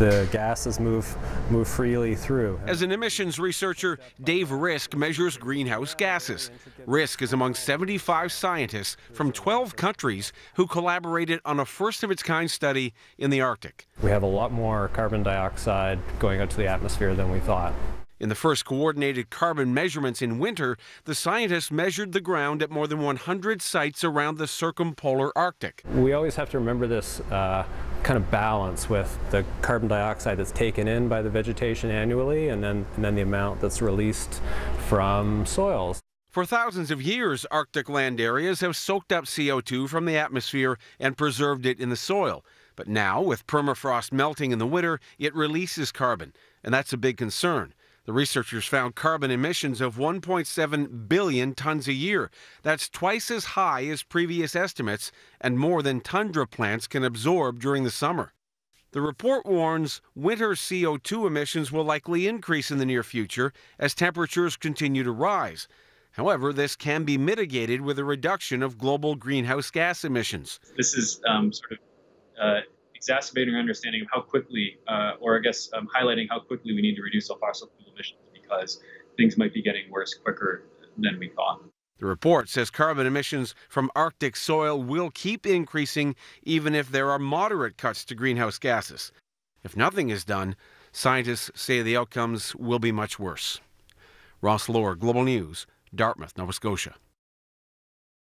the gases move move freely through. As an emissions researcher, Dave Risk measures greenhouse gases. Risk is among 75 scientists from 12 countries who collaborated on a first of its kind study in the Arctic. We have a lot more carbon dioxide going out to the atmosphere than we thought. In the first coordinated carbon measurements in winter, the scientists measured the ground at more than 100 sites around the circumpolar Arctic. We always have to remember this uh, kind of balance with the carbon dioxide that's taken in by the vegetation annually and then, and then the amount that's released from soils. For thousands of years, Arctic land areas have soaked up CO2 from the atmosphere and preserved it in the soil. But now, with permafrost melting in the winter, it releases carbon, and that's a big concern. The researchers found carbon emissions of 1.7 billion tons a year. That's twice as high as previous estimates and more than tundra plants can absorb during the summer. The report warns winter CO2 emissions will likely increase in the near future as temperatures continue to rise. However, this can be mitigated with a reduction of global greenhouse gas emissions. This is um, sort of uh, exacerbating our understanding of how quickly, uh, or I guess um, highlighting how quickly we need to reduce our fossil fuel emissions because things might be getting worse quicker than we thought. The report says carbon emissions from Arctic soil will keep increasing even if there are moderate cuts to greenhouse gases. If nothing is done, scientists say the outcomes will be much worse. Ross Lord, Global News, Dartmouth, Nova Scotia.